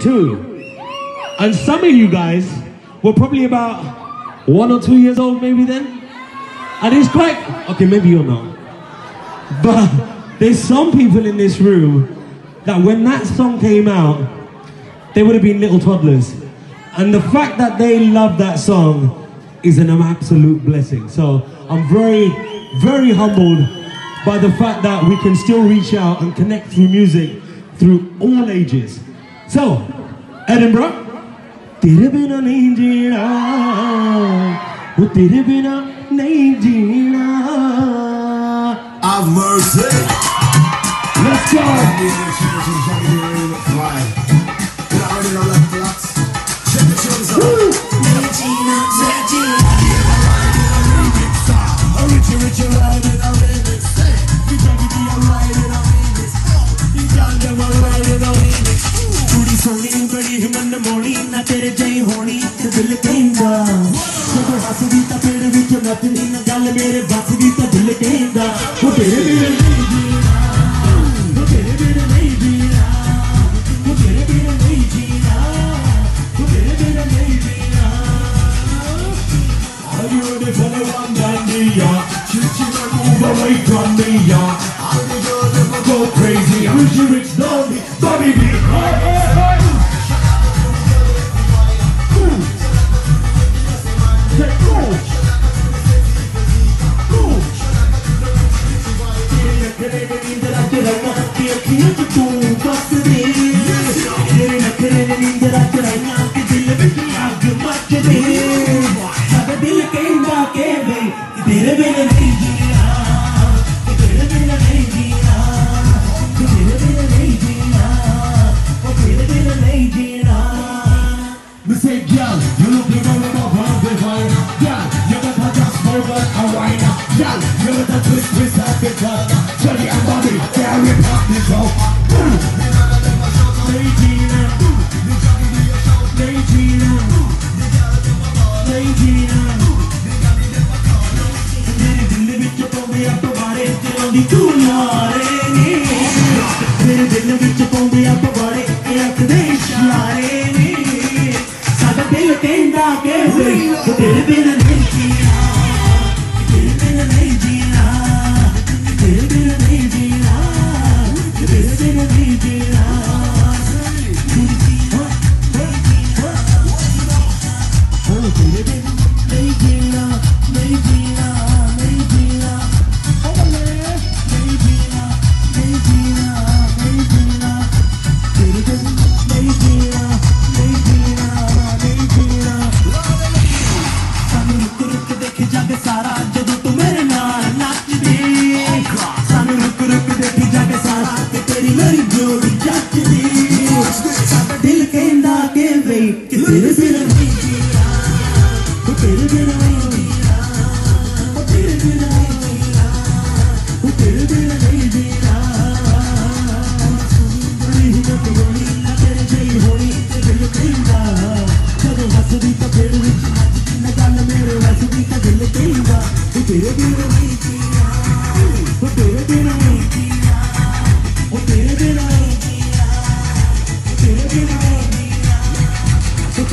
two. And some of you guys were probably about one or two years old, maybe then. And it's quite, okay, maybe you're not. But there's some people in this room that when that song came out, they would have been little toddlers. And the fact that they love that song is an absolute blessing. So I'm very, very humbled by the fact that we can still reach out and connect through music through all ages. So, Edinburgh, तेरे बिना नहीं जीना वो तेरे बिना नहीं जीना Have mercy. Let's go! ਕੁੜੀ ਨਾ ਤੇਰੇ ਜਈ ਹੋਣੀ ਤੇ ਦਿਲ ਕਹਿੰਦਾ ਜਦੋਂ ਹੱਸਦੀ ਤਾਂ ਪੇੜ ਵਿੱਚ ਨੱਚਦੀ ਨਾ ਗੱਲ ਮੇਰੇ ਵੱਸ ਦੀ ਤਾਂ ਦਿਲ ਕਹਿੰਦਾ ਉਹ ਤੇਰੇ ਬਿਨਾਂ ਨਹੀਂ ਜੀਣਾ ਉਹ ਤੇਰੇ ਬਿਨਾਂ ਨਹੀਂ ਜੀਣਾ ਉਹ ਤੇਰੇ ਬਿਨਾਂ ਨਹੀਂ ਜੀਣਾ ਉਹ ਤੇਰੇ ਬਿਨਾਂ ਨਹੀਂ ਜੀਣਾ Are you ready for the one dandy, yeah? Shoot you and move away from me, yeah. I'll be good if I go crazy. I wish you rich, Bobby, muito bom. ਪਾਉਂਦੇ ਆ ਪਵਾੜੇ ਚਲਾਉਂਦੀ ਤੂੰ ਨਾਰੇ ਨੀ। ਮੇਰੇ ਦਿਲ ਵਿੱਚ ਪਾਉਂਦੇ ਆ ਪਵਾੜੇ ਇਹ ਆਖਦੇ ਇਸ਼ਾਰੇ ਨੀ। ਸਾਡਾ ਦਿਲ ਕਹਿੰਦਾ ਕਿ ਤੇਰੇ ਬਿਨਾਂ कि धीरे धीरे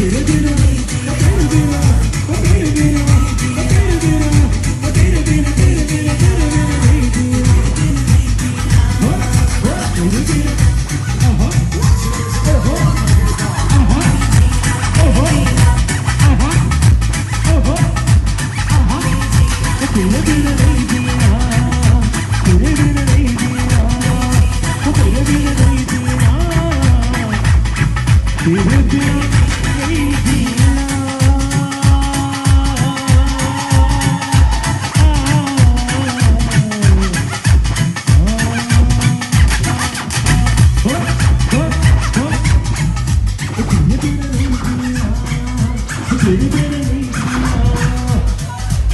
Here we go.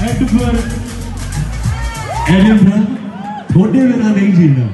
Edberg Edinburgh थोड़े बिना नहीं जीना